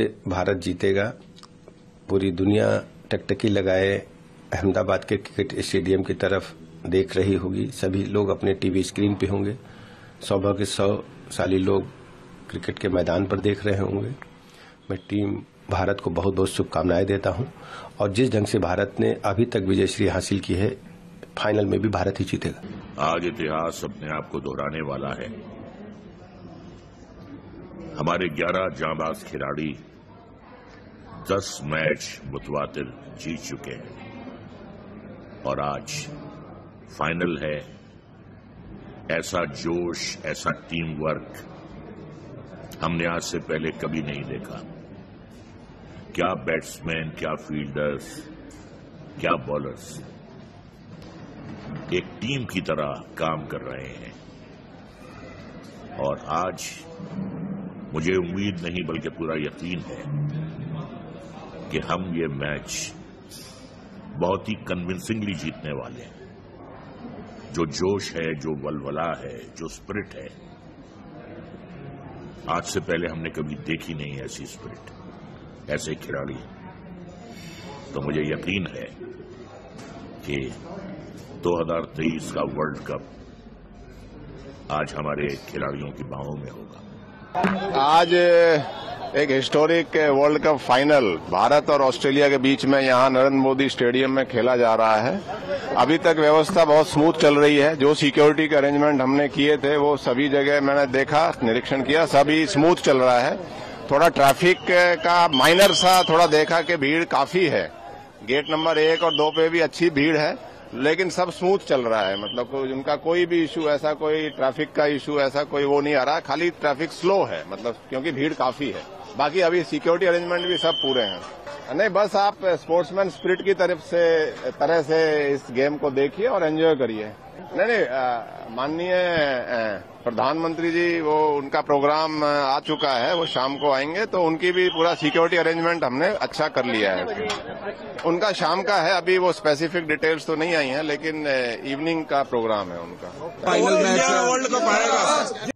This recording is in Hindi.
भारत जीतेगा। पूरी दुनिया टकटकी लगाए अहमदाबाद के क्रिकेट स्टेडियम की तरफ़ देख रही होगी। सभी लोग अपने टीवी स्क्रीन पे होंगे। सौ के सौ साली लोग क्रिकेट के मैदान पर देख रहे होंगे। मैं टीम भारत को बहुत बहुत शुभकामनाएँ देता हूँ। और जिस ढंग से भारत ने अभी तक विजयश्री हासिल की है, फाइनल में भी भारत ही जीतेगा। आज इतिहास अपने आप को दोहराने वाला है। हमारे 11 जांबाज खिलाड़ी 10 मैच मुतवातिर जीत चुके हैं। और आज फाइनल है। ऐसा जोश, ऐसा टीम वर्क हमने आज से पहले कभी नहीं देखा। क्या बैट्समैन, क्या फील्डर्स, क्या बॉलर्स एक टीम की तरह काम कर रहे हैं। और आज मुझे उम्मीद नहीं, बल्कि पूरा यकीन है कि हम ये मैच बहुत ही कन्विंसिंगली जीतने वाले हैं। जो जोश है, जो वलवला है, जो स्पिरिट है, आज से पहले हमने कभी देखी नहीं ऐसी स्पिरिट ऐसे खिलाड़ी। तो मुझे यकीन है कि 2023 का वर्ल्ड कप आज हमारे खिलाड़ियों की बाहों में होगा। आज एक historic world cup final Bharat और ऑस्ट्रेलिया के बीच में यहाँ नरेंद्र मोदी स्टेडियम में खेला जा रहा है। अभी तक व्यवस्था बहुत स्मूथ चल रही है। जो सिक्योरिटी के अरेंजमेंट हमने किए थे, वो सभी जगह मैंने देखा, निरीक्षण किया, सभी स्मूथ चल रहा है। थोड़ा ट्रैफ़िक का माइनर सा थोड़ा देखा कि भीड़ काफ़ी है। गेट नंबर एक और दो पे भी अच्छी भीड़ है। लेकिन सब स्मूथ चल रहा है मतलब उनका कोई भी इशू, ऐसा कोई ट्रैफ़िक का इशू, ऐसा कोई वो नहीं आ रहा। खाली ट्रैफ़िक स्लो है मतलब क्योंकि भीड़ काफ़ी है। बाकी अभी सिक्योरिटी अरेंजमेंट भी सब पूरे हैं। नहीं बस आप स्पोर्ट्समैन स्पिरिट की तरफ़ से तरह से इस गेम को देखिए और एंजॉय करिए। नहीं नहीं माननीय प्रधानमंत्री जी वो उनका प्रोग्राम आ चुका है वो शाम को आएँगे तो उनकी भी पूरा सिक्योरिटी अरेंजमेंट हमने अच्छा कर लिया है। उनका शाम का है अभी वो स्पेसिफिक डिटेल्स तो नहीं आई हैं लेकिन इवनिंग का प्रोग्राम है उनका। फाइनल मैच वर्ल्ड कप आएगा।